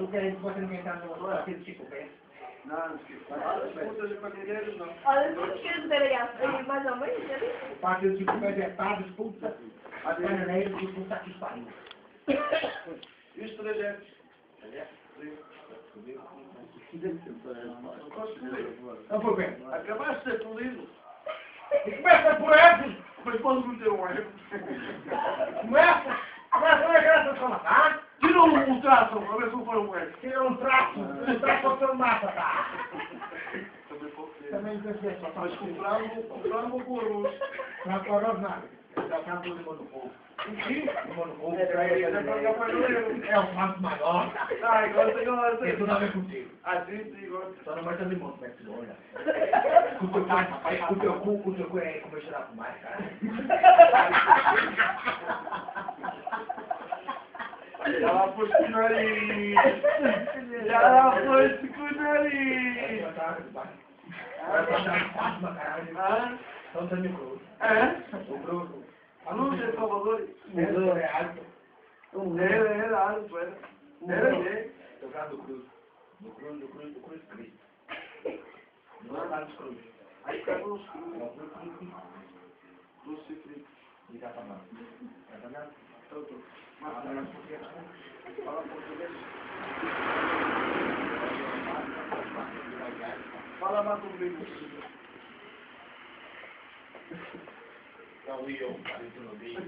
Eu quero que você não entrar no aquele tipo bem. Não, de não. Olha, tudo que eles delegados, mais ou menos, ali. O partido tipo vegetado, disputa. A paneleira disputa que pariu. E os trajetos? Não foi bem. Acabaste de ser polido. E começa por essa. Mas podes meter um erro. Começa. Começa a graça de tá? Tira um traço, a ver se não foi um erro. Tira um traço. Um traço para ser massa, tá? Também pode ser. Também não sei se Mas com frango, com frango com arroz. Não corre nada. É o campo do monopólio. Sim. O monopólio É é é o campo maior. Ah, gosta, gosta. Tem tudo a ver contigo. Ah, sim, sim, gosta. Só não vai ter limão, como é que tu olha? Com o teu pai, com o teu cu, com o teu cu é como eu cheirar com mais, cara. Já foste com o nariz. Já foste com o nariz. Pra Então tem o cruz. é? O cruz. A luz de Salvador. O é alto. Era, era alto, era. Era gay. Tocar do cruz. Do cruz, do cruz, do cruz, Cristo. Não é lá dos cruz. Aí ficava os É cruz. Crucifixo. Já tá mal. Já tá mal. Eu tô. Fala mais eu, falei que eu não vi.